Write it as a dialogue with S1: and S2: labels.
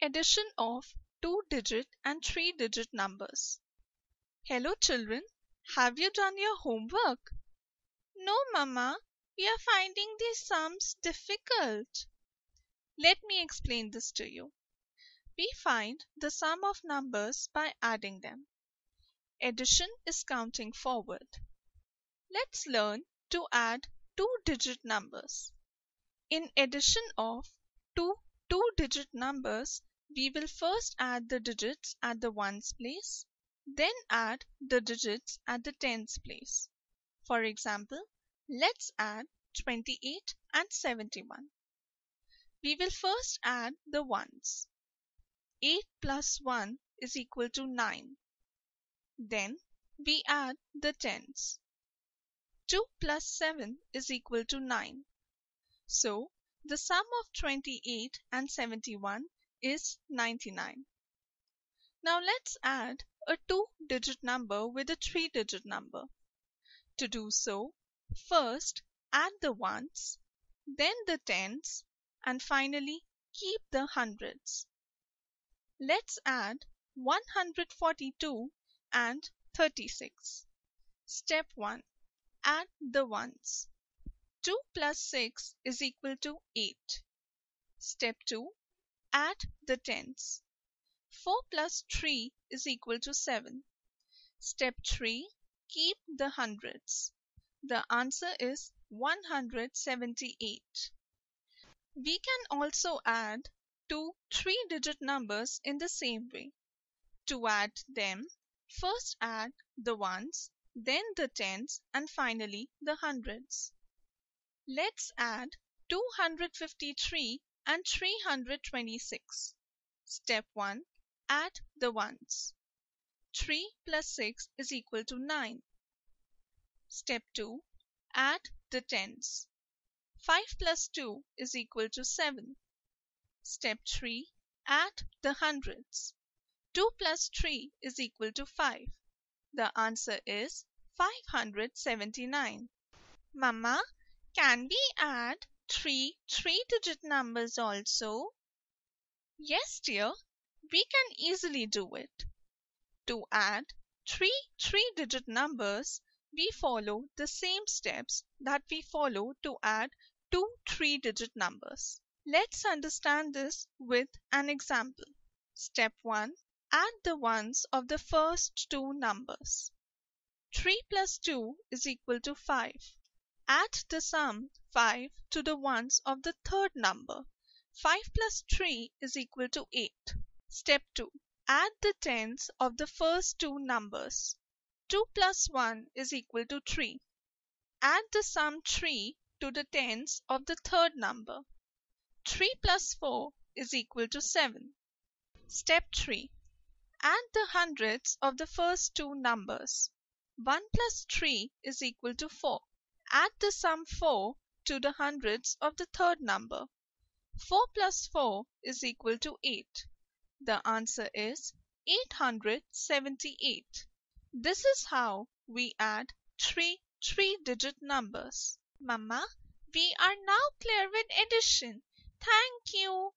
S1: Addition of two-digit and three-digit numbers. Hello children, have you done your homework?
S2: No, Mama, we are finding these sums difficult.
S1: Let me explain this to you. We find the sum of numbers by adding them. Addition is counting forward. Let's learn to add two-digit numbers. In addition of two two-digit numbers, we will first add the digits at the ones place, then add the digits at the tens place. For example, let's add 28 and 71. We will first add the ones. 8 plus 1 is equal to 9. Then we add the tens. 2 plus 7 is equal to 9. So the sum of 28 and 71 is 99. Now let's add a two-digit number with a three-digit number. To do so, first add the ones, then the tens, and finally keep the hundreds. Let's add 142 and 36. Step 1. Add the ones. 2 plus 6 is equal to 8. Step 2. Add the tens. 4 plus 3 is equal to 7. Step 3. Keep the hundreds. The answer is 178. We can also add two three-digit numbers in the same way. To add them, first add the ones, then the tens, and finally the hundreds. Let's add 253 and 326. Step 1. Add the ones. 3 plus 6 is equal to 9. Step 2. Add the tens. 5 plus 2 is equal to 7. Step 3. Add the hundreds. 2 plus 3 is equal to 5. The answer is 579.
S2: Mama, can we add three three-digit numbers also?
S1: Yes, dear, we can easily do it. To add three three-digit numbers, we follow the same steps that we follow to add two three-digit numbers. Let's understand this with an example. Step 1. Add the ones of the first two numbers. 3 plus 2 is equal to 5. Add the sum 5 to the ones of the third number. 5 plus 3 is equal to 8. Step 2. Add the tens of the first two numbers. 2 plus 1 is equal to 3. Add the sum 3 to the tens of the third number. 3 plus 4 is equal to 7. Step 3. Add the hundreds of the first two numbers. 1 plus 3 is equal to 4. Add the sum 4 to the hundreds of the third number. 4 plus 4 is equal to 8. The answer is 878. This is how we add three three-digit numbers.
S2: Mama, we are now clear with addition. Thank you.